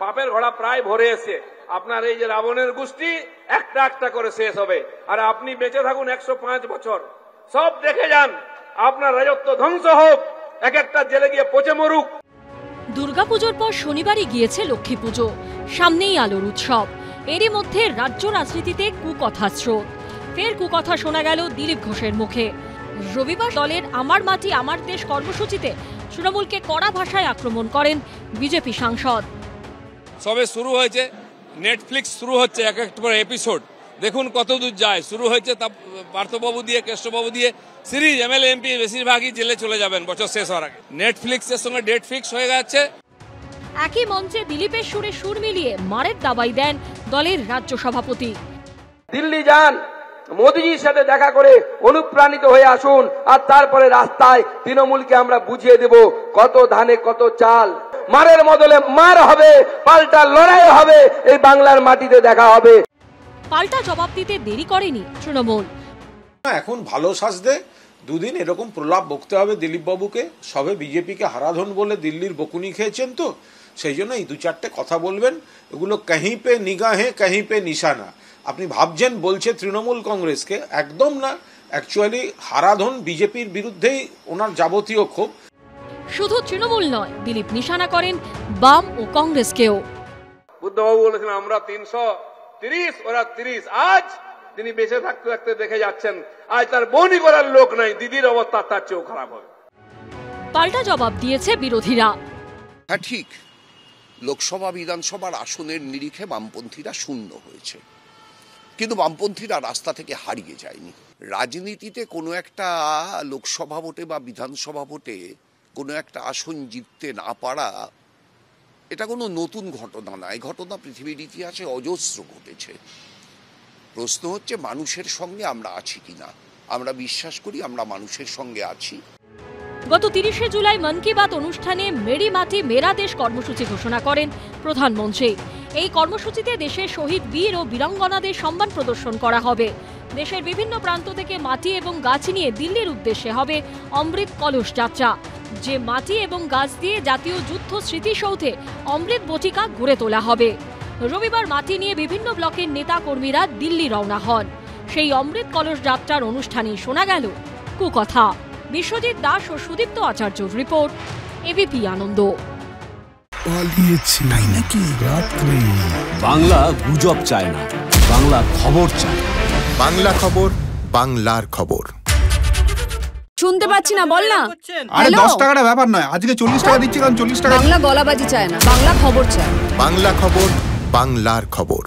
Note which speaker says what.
Speaker 1: পাপের ঘোড়া প্রায় ভরে এসে আপনার এই যে রাবণের গোষ্ঠী, একটা একটা করে শেষ হবে। আর আপনি বেঁচে থাকুন একশো পাঁচ বছর। সব দেখে যান, আপনার রাজত্ব ধ্বংস হোক, এক একটা জেলে গিয়ে পচে মরুক।
Speaker 2: দুর্গাপুজোর পর শনিবারই গিয়েছে লক্ষ্মী পুজো। সামনেই আলোর উৎসব। এরই মধ্যে রাজ্য রাজনীতিতে কুকথা স্রোত। ফের কুকথা শোনা গেল দিলীপ ঘোষের মুখে। রবিবার দলের আমার মাটি, আমার দেশ কর্মসূচিতে তৃণমূলকে কড়া ভাষায় আক্রমণ করেন বিজেপি সাংসদ।
Speaker 3: সবে শুরু হয়েছে নেটফ্লিক্স শুরু হচ্ছে এক একটা করে এপিসোড দেখুন কত দূর যায়। শুরু হয়েছে তা পার্থবাবু দিয়ে কেষ্টবাবু দিয়ে। সিরিজ এম এমএলএ এমপি বেশিরভাগই জেলে চলে যাবেন বছর শেষ হওয়ার আগে। নেটফ্লিক্সের সঙ্গে ডেট ফিক্স হয়ে গেছে।
Speaker 2: একই মঞ্চে দিলীপের সুরে সুর মিলিয়ে মারের দাবাই দেন দলের রাজ্য সভাপতি।
Speaker 1: দিল্লি যান মোদিজির সাথে দেখা করে অনুপ্রাণিত হয়ে আসুন আর তারপরে রাস্তায় তৃণমূলকে আমরা বুঝিয়ে দেব কত ধানে কত চাল। মারের বদলে মার হবে পাল্টা লড়াই হবে এই বাংলার মাটিতে দেখা হবে।
Speaker 2: পাল্টা জবাব দিতে দেরি করেনি তৃণমূল।
Speaker 4: এখন ভালো সাজদে দুদিন এরকম প্রলাপ বকতে হবে দিলীপ বাবুকে সবে বিজেপিকে হারাধন বলে দিল্লির বকুনি খেয়েছেন তো সেই জন্য এই দু চারটে কথা বলবেন। এগুলো কাहीं পে নিগাহে কাहीं পে নিশানা আপনি ভাবছেন বলছে তৃণমূল কংগ্রেসকে। একদম না অ্যাকচুয়ালি হারাধন বিজেপির বিরুদ্ধেই ওনার যাবতীয় ক্ষোভ।
Speaker 2: শুধু তৃণমূল নয় দিলীপ নিশানা করেন বাম ও কংগ্রেসকেও।
Speaker 1: বুদ্ধবাবু বলেছিলেন আমরা তিনশো তিরিশ ওরা তিরিশ। আজ তিনি বেঁচে থাকতে থাকতে দেখে যাচ্ছেন আজ তার বনি করার লোক নাই দিদির অবস্থা তার চেয়েও খারাপ হবে।
Speaker 2: পাল্টা জবাব দিয়েছে বিরোধীরা।
Speaker 5: হ্যাঁ ঠিক। লোকসভা বিধানসভার আসনের নিরিখে বামপন্থীরা শূন্য হয়েছে। কিন্তু বামপন্থীরা রাস্তা থেকে হারিয়ে যায়নি। রাজনীতিতে কোনো একটা লোকসভা ভোটে বা বিধানসভা ভোটে কোনো একটা আসন জিততে না পারা, এটা কোনো নতুন ঘটনা না। এই ঘটনা পৃথিবীর ইতিহাসে অজস্র ঘটেছে। প্রশ্ন হচ্ছে, মানুষের সঙ্গে আমরা আছি কিনা? আমরা বিশ্বাস করি আমরা মানুষের সঙ্গে আছি।
Speaker 2: গত তিরিশে জুলাই মন কি বাত অনুষ্ঠানে মেরি মাটি মেরা দেশ কর্মসূচি ঘোষণা করেন প্রধানমন্ত্রী। এই কর্মসূচিতে দেশের শহীদ বীর ও বীরাঙ্গনাদের সম্মান প্রদর্শন করা হবে। দেশের বিভিন্ন প্রান্ত থেকে মাটি এবং গাছ নিয়ে দিল্লির উদ্দেশ্যে হবে অমৃত কলস যাত্রা। যে মাটি এবং গাছ দিয়ে জাতীয় যুদ্ধ স্মৃতিসৌধে অমৃত বটিকা গড়ে তোলা হবে। রবিবার মাটি নিয়ে বিভিন্ন ব্লকের নেতা কর্মীরা দিল্লি রওনা হন। সেই অমৃত কলস যাত্রার অনুষ্ঠানে শোনা গেল কুকথা। বিশ্বজিৎ দাস ও সুদীপ্ত আচার্যর রিপোর্ট এবিপি আনন্দ।
Speaker 6: পালিয়েছে তাই নাকি রাত্রে?
Speaker 7: বাংলা গুজব চায় না বাংলা খবর চায়
Speaker 6: বাংলা খবর বাংলার খবর।
Speaker 8: শুনতে পাচ্ছি না বল না।
Speaker 9: আরে? দশ টাকাটা ব্যাপার নয় আজকে চল্লিশ টাকা দিচ্ছি কারণ চল্লিশ টাকা
Speaker 8: বাংলা গলাবাজি চায় না বাংলা খবর চায়
Speaker 6: বাংলা খবর বাংলার খবর।